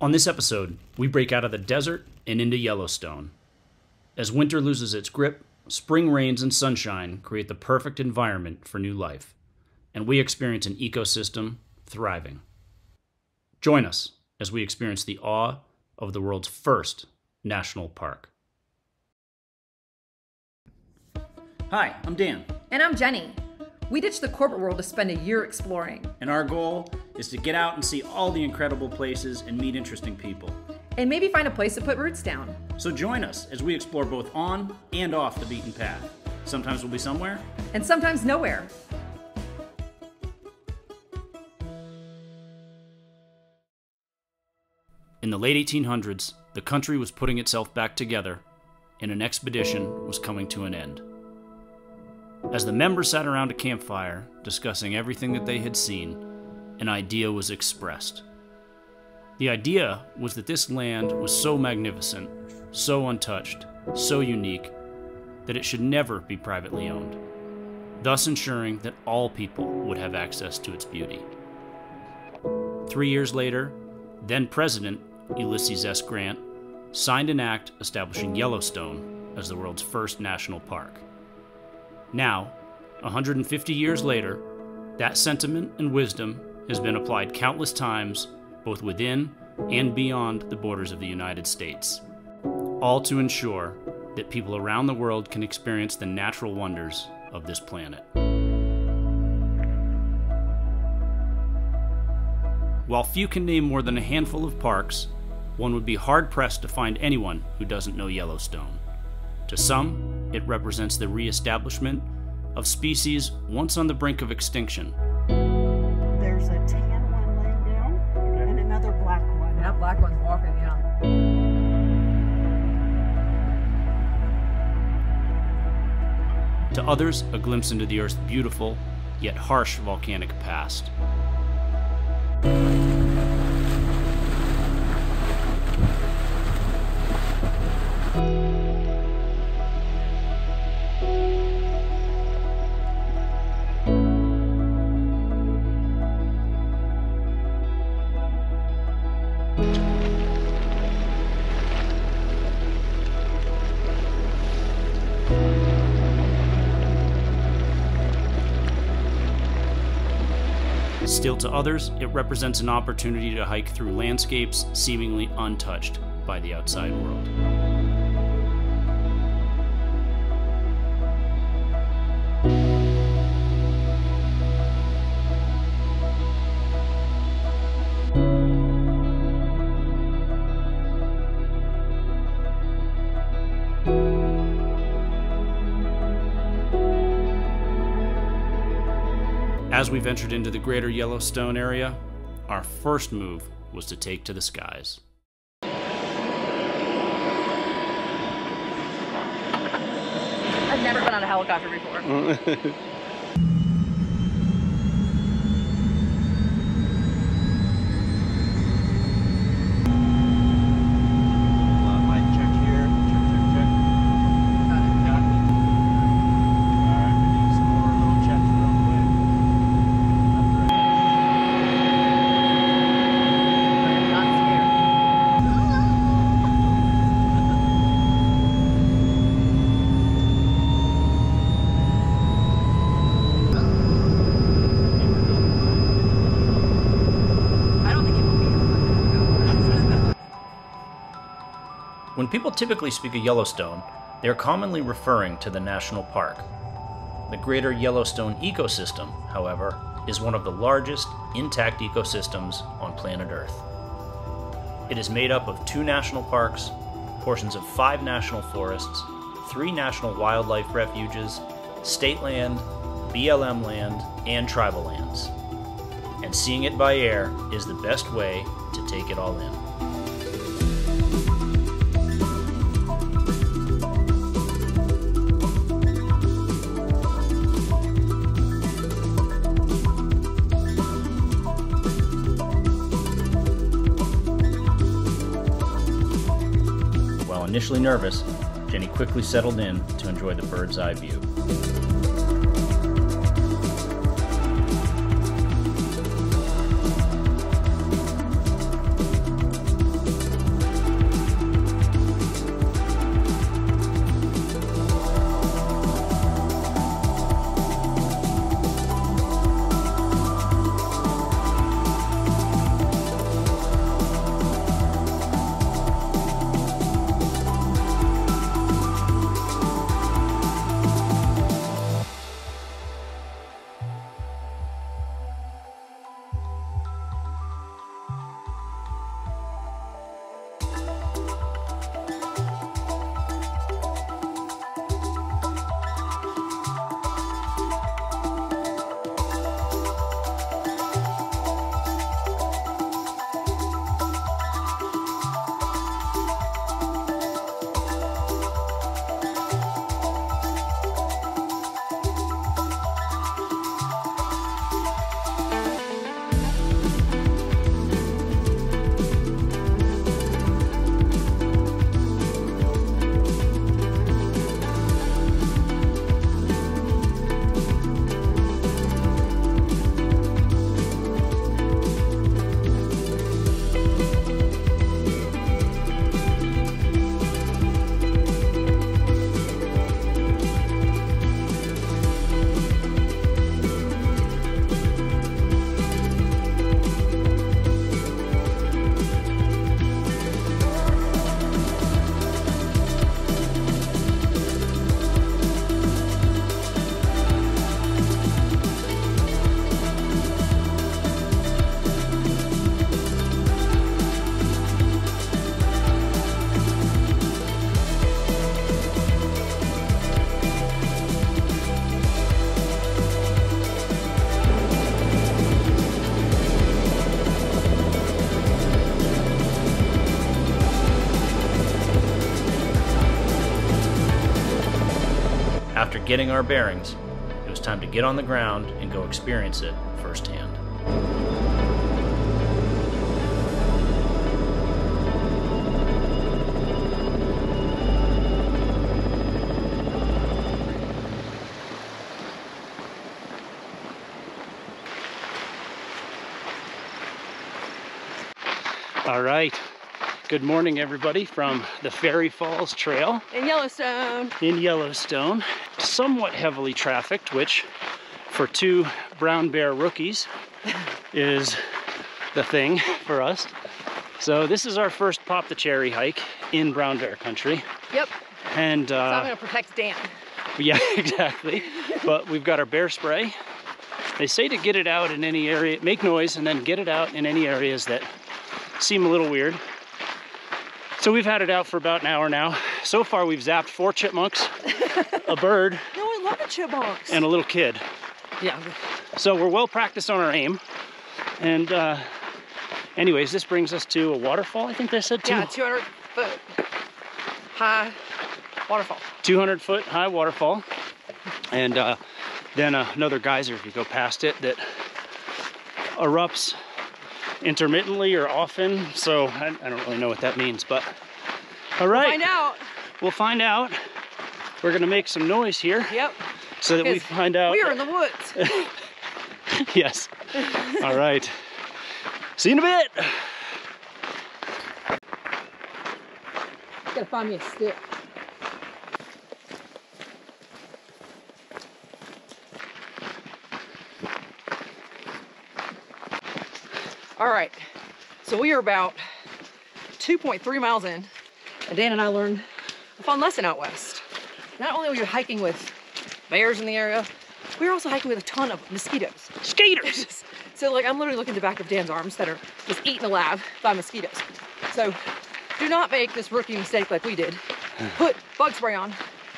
On this episode, we break out of the desert and into Yellowstone. As winter loses its grip, spring rains and sunshine create the perfect environment for new life, and we experience an ecosystem thriving. Join us as we experience the awe of the world's first national park. Hi, I'm Dan, And I'm Jenny. We ditched the corporate world to spend a year exploring and our goal is to get out and see all the incredible places and meet interesting people. and maybe find a place to put roots down. So join us as we explore both on and off the beaten path. Sometimes we'll be somewhere, And sometimes nowhere. In the late 1800s, the country was putting itself back together, and an expedition was coming to an end. As the members sat around a campfire discussing everything that they had seen, an idea was expressed. The idea was that this land was so magnificent, so untouched, so unique, that it should never be privately owned, thus ensuring that all people would have access to its beauty. Three years later, then President Ulysses S. Grant signed an act establishing Yellowstone as the world's first national park. Now, 150 years later, that sentiment and wisdom has been applied countless times, both within and beyond the borders of the United States, all to ensure that people around the world can experience the natural wonders of this planet. While few can name more than a handful of parks, one would be hard pressed to find anyone who doesn't know Yellowstone. To some, it represents the reestablishment of species once on the brink of extinction. There's a tan one laying down and another black one. That black one's walking, yeah. To others, a glimpse into the Earth's beautiful, yet harsh volcanic past. Still to others, it represents an opportunity to hike through landscapes seemingly untouched by the outside world. As we ventured into the greater Yellowstone area, our first move was to take to the skies. I've never been on a helicopter before. Mic check here. Check, check, check. Got it. Alright, we need some more little checks real quick. That's right. I'm not scared. I don't think it will be. When people typically speak of Yellowstone, they are commonly referring to the national park. The greater Yellowstone ecosystem, however, is one of the largest intact ecosystems on planet Earth. It is made up of two national parks, portions of five national forests, three national wildlife refuges, state land, BLM land, and tribal lands. And seeing it by air is the best way to take it all in. Initially nervous, Jenny quickly settled in to enjoy the bird's eye view. Getting our bearings, it was time to get on the ground and go experience it firsthand. All right. Good morning, everybody, from the Fairy Falls Trail In Yellowstone. in Yellowstone. Somewhat heavily trafficked, which for two brown bear rookies is the thing for us. So this is our first pop the cherry hike in brown bear country. Yep. And So I'm uh, gonna protect Dan. yeah, exactly. but we've got our bear spray. They say to get it out in any area, make noise and then get it out in any areas that seem a little weird. So we've had it out for about an hour now. So far we've zapped four chipmunks, a bird, No, I love the chipmunks. and a little kid. yeah. So we're well practiced on our aim. And uh, anyways, this brings us to a waterfall, I think they said too. Yeah, 200 foot high waterfall. 200 foot high waterfall. And uh, then uh, another geyser if you go past it that erupts intermittently or often. So I, I don't really know what that means, but all right. Find out. We'll find out. We're gonna make some noise here Yep. so that we find out. We are in the woods. yes. All right. See you in a bit. Gotta find me a stick. All right, so we are about 2.3 miles in, and Dan and I learned a fun lesson out west. Not only are we hiking with bears in the area, we were also hiking with a ton of mosquitoes. Skaters. So like I'm literally looking at the back of Dan's arms that are just eaten alive by mosquitoes. So do not make this rookie mistake like we did. Put bug spray on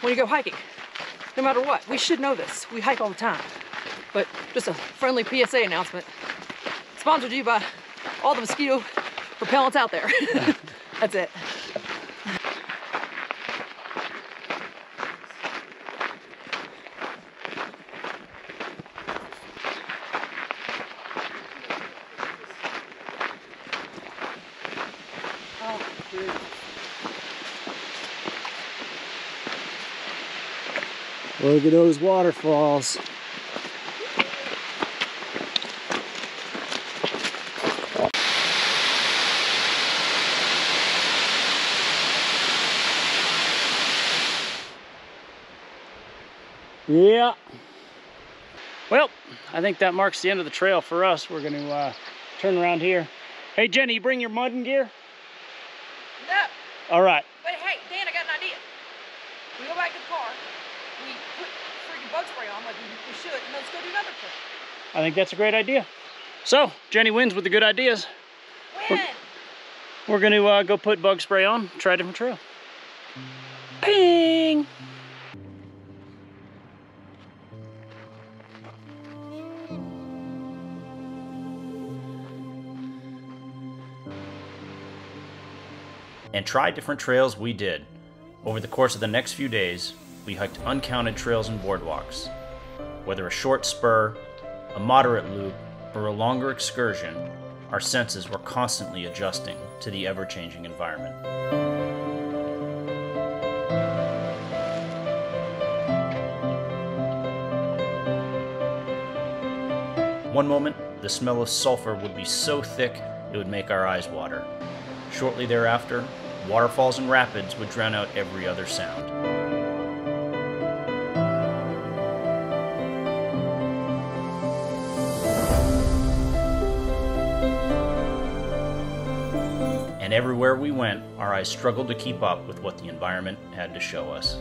when you go hiking. No matter what. We should know this. We hike all the time. But just a friendly PSA announcement. Sponsored you by all the mosquito repellents out there. That's it. Look at those waterfalls. Yeah. Well, I think that marks the end of the trail for us. We're going to uh, turn around here. Hey, Jenny, you bring your mudding gear? No. All right. But hey, Dan, I got an idea. We go back to the car, we put freaking bug spray on like we, should, and let's go do another trip. I think that's a great idea. So, Jenny wins with the good ideas. Win! We're going to uh, go put bug spray on, try a different trail. Ping! And try different trails we did. Over the course of the next few days, we hiked uncounted trails and boardwalks. Whether a short spur, a moderate loop, or a longer excursion, our senses were constantly adjusting to the ever changing environment. One moment, the smell of sulfur would be so thick it would make our eyes water. Shortly thereafter, waterfalls and rapids would drown out every other sound. And everywhere we went, our eyes struggled to keep up with what the environment had to show us.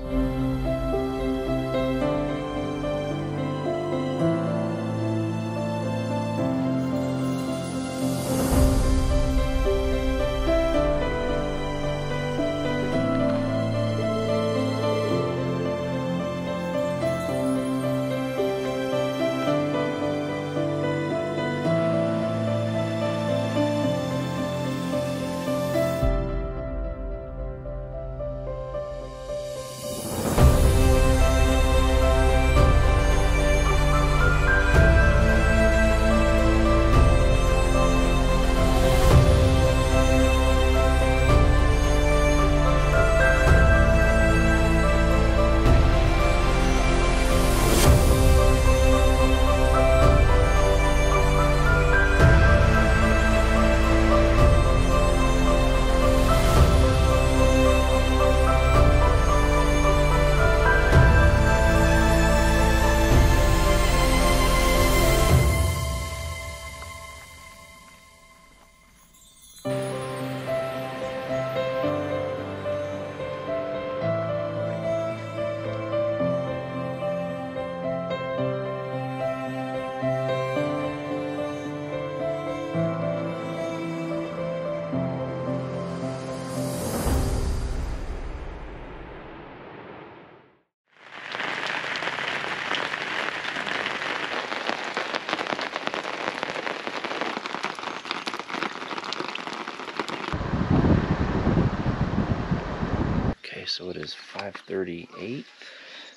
5:38,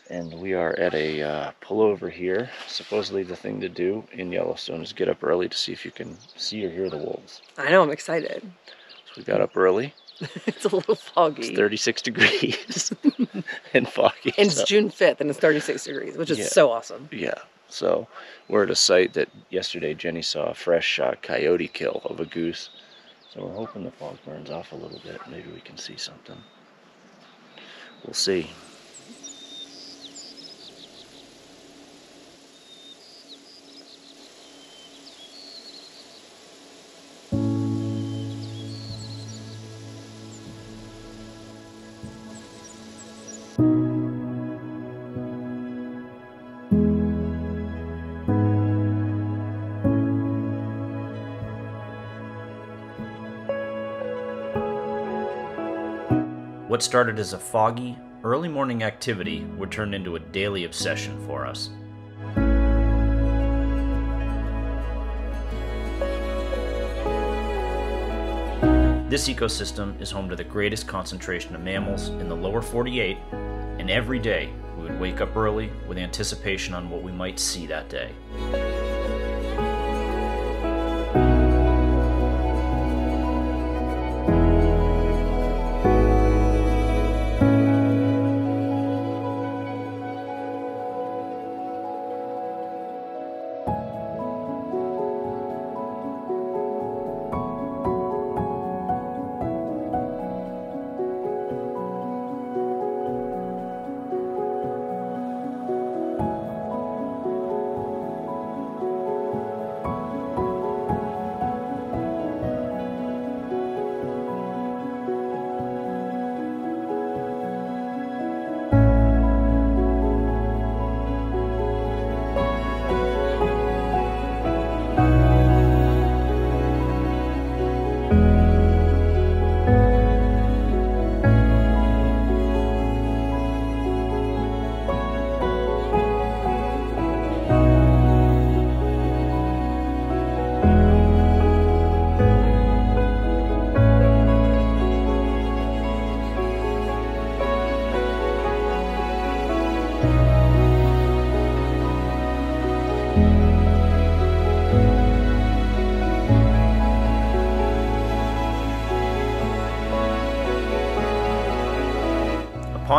and we are at a uh, pullover here. Supposedly, the thing to do in Yellowstone is get up early to see if you can see or hear the wolves. I know, I'm excited. So we got up early. it's a little foggy. It's 36 degrees and foggy. and it's so- June 5th and it's 36 degrees, which is Yeah. so awesome. Yeah. So we're at a site that yesterday Jenny saw a fresh uh, coyote kill of a goose. So we're hoping the fog burns off a little bit. Maybe we can see something. We'll see. What started as a foggy, early morning activity would turn into a daily obsession for us. This ecosystem is home to the greatest concentration of mammals in the lower 48, and every day we would wake up early with anticipation on what we might see that day.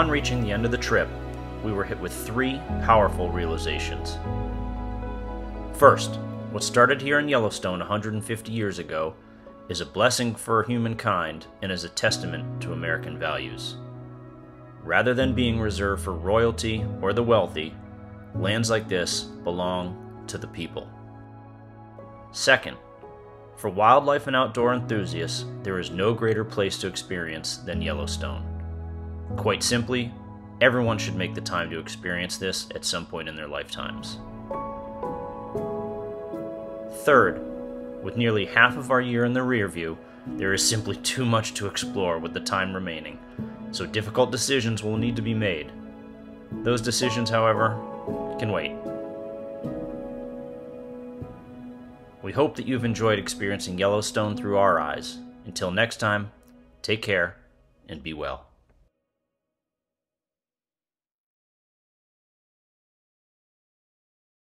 Upon reaching the end of the trip, we were hit with three powerful realizations. First, what started here in Yellowstone 150 years ago is a blessing for humankind and is a testament to American values. Rather than being reserved for royalty or the wealthy, lands like this belong to the people. Second, for wildlife and outdoor enthusiasts, there is no greater place to experience than Yellowstone. Quite simply, everyone should make the time to experience this at some point in their lifetimes. Third, with nearly half of our year in the rear view, there is simply too much to explore with the time remaining, so difficult decisions will need to be made. Those decisions, however, can wait. We hope that you've enjoyed experiencing Yellowstone through our eyes. Until next time, take care and be well.